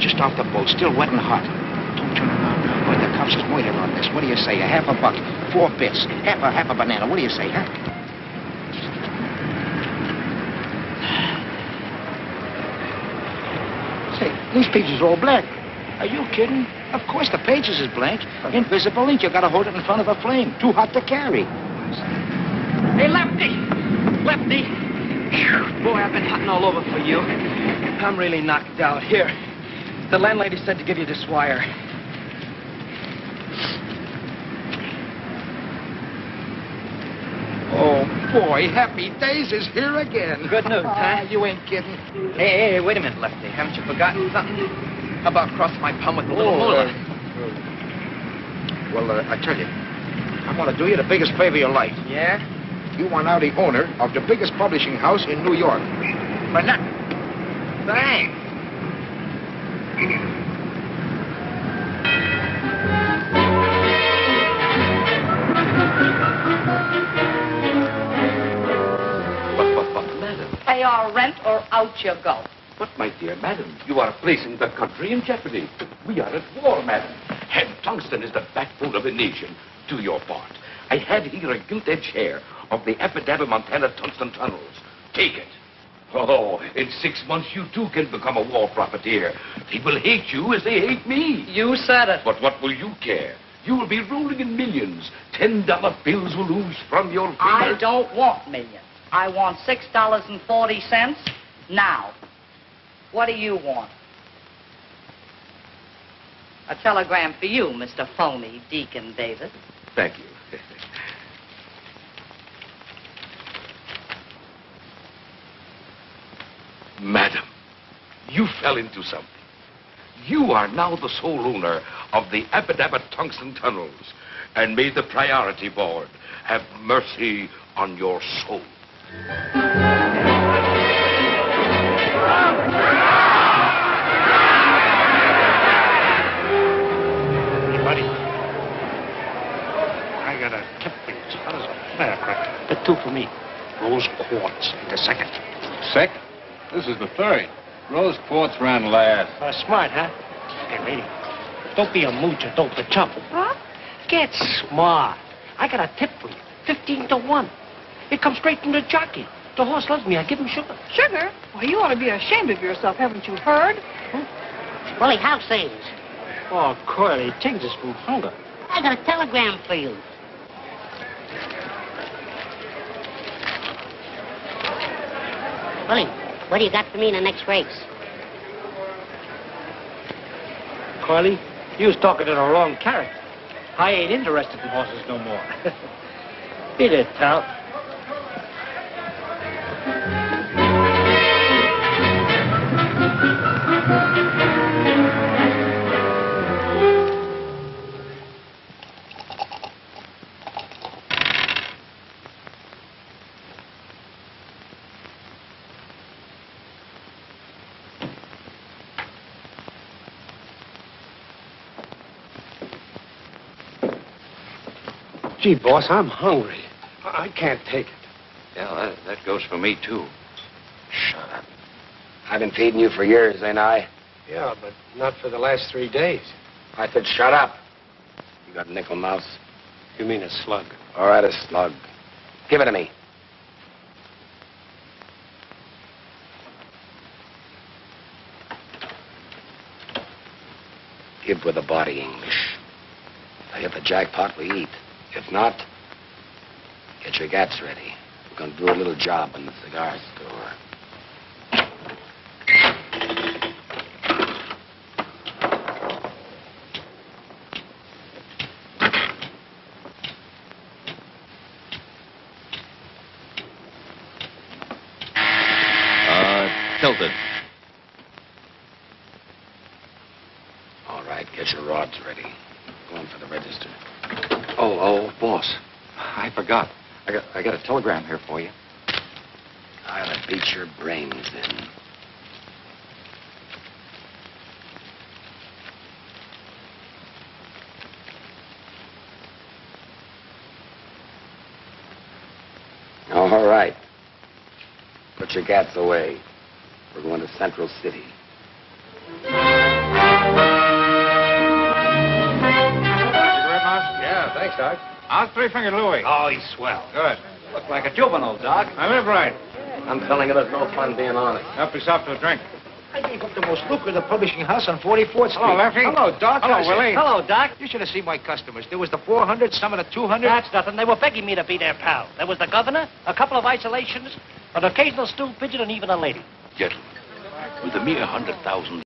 just off the boat, still wet and hot. Don't turn around now. The cops is waiting on this. What do you say? A half a buck, four bits, half a half a banana. What do you say, huh? Say, these pages are all black. Are you kidding? Of course, the pages is blank. Invisible ink. You gotta hold it in front of a flame. Too hot to carry. Hey, Lefty! Lefty! Boy, I've been hunting all over for you. I'm really knocked out. Here, the landlady said to give you this wire. Oh, boy, Happy Days is here again. Good news, Ah, huh? you ain't kidding. Hey, hey, wait a minute, Lefty. Haven't you forgotten something? How about crossing my palm with a little Oh, moolah? uh, Well, uh, I tell you, I want to do you the biggest favor of your life. Yeah? You are now the owner of the biggest publishing house in New York. For nothing. Thanks. But, but, but, madam, Pay our rent or out you go. but, my dear madam, you are placing the country in jeopardy. We are at war, madam. Head tungsten is the backbone of a nation. Do your part. I had here a gilt-edged hair of the Epidabba Montana tungsten tunnels. Take it. Oh, in six months you too can become a war profiteer. People hate you as they hate me. You said it. But what will you care? You will be rolling in millions. Ten-dollar bills will ooze from your fingers. I don't want millions. I want six dollars and forty cents now. What do you want? A telegram for you, Mr. Phony Deacon David. Thank you. Madam, you fell into something. You are now the sole owner of the Abadabba Tungsten Tunnels, and may the priority board have mercy on your soul. Hey, buddy. I got a tip for you. How does a firecracker? The two for me. Rose quartz. The second. Second? This is the third. Rose quartz ran last. Uh, smart, huh? Hey, lady. Don't be a moocher. Don't be chump. Huh? Get smart. I got a tip for you. Fifteen to one. It comes straight from the jockey. The horse loves me. I give him sugar. Sugar? Why, you ought to be ashamed of yourself, haven't you heard? Willie, how's things? Oh, Curly, things is from hunger. I got a telegram for you. Willie, what do you got for me in the next race? Carly, you was talking to the wrong character. I ain't interested in horses no more. Beat it, pal. Gee, boss, I'm hungry. I I can't take it. Yeah, that, that goes for me, too. Shut up. I've been feeding you for years, ain't I? Yeah, but not for the last three days. I said shut up. You got a nickel mouse? You mean a slug? All right, a slug. Give it to me. Give with a body, English. If I hit the jackpot, we eat. If not, get your gats ready. We're going to do a little job in the cigar store. Uh, tilted. All right, get your rods ready. Going for the register. Oh, oh, boss. I forgot. I got, I got a telegram here for you. I'll beat your brains in. All right. Put your gats away. We're going to Central City. Thanks, Doc. How's Three-Fingered Louie? Oh, he's swell. Good. Look like a juvenile, Doc. I live right. I'm telling you, there's no fun being honest. Help yourself to a drink. I gave up the most lucrative publishing house on 44th Street. Hello, Lefty. Hello, Doc. Hello, How's it? Willie. Hello, Doc. You should have seen my customers. There was the 400, some of the 200. That's nothing. They were begging me to be their pal. There was the governor, a couple of isolations, an occasional stool pigeon, and even a lady. Gentlemen, with a mere hundred thousand